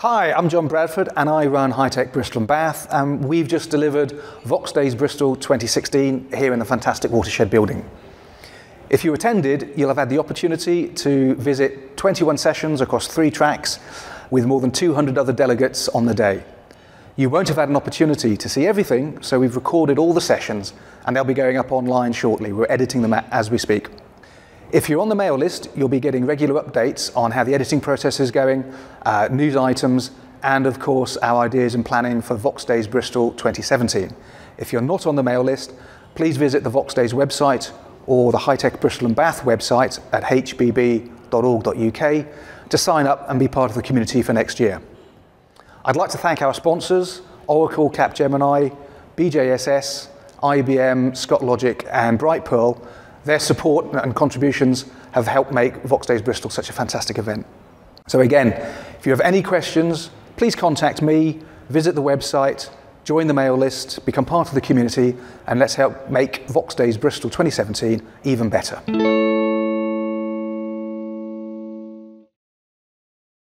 Hi, I'm John Bradford and I run High Tech Bristol and Bath and we've just delivered Voxxed Days Bristol 2016 here in the fantastic Watershed building. If you attended, you'll have had the opportunity to visit 21 sessions across three tracks with more than 200 other delegates on the day. You won't have had an opportunity to see everything, so we've recorded all the sessions and they'll be going up online shortly. We're editing them as we speak. If you're on the mail list, you'll be getting regular updates on how the editing process is going, uh, news items, and of course our ideas and planning for Voxxed Days Bristol 2017. If you're not on the mail list, please visit the Voxxed Days website or the High Tech Bristol and Bath website at hbb.org.uk to sign up and be part of the community for next year. I'd like to thank our sponsors, Oracle, Capgemini, BJSS, IBM, Scott Logic, and Brightpearl, their support and contributions have helped make Voxxed Days Bristol such a fantastic event. So again, if you have any questions, please contact me, visit the website, join the mail list, become part of the community, and let's help make Voxxed Days Bristol 2017 even better.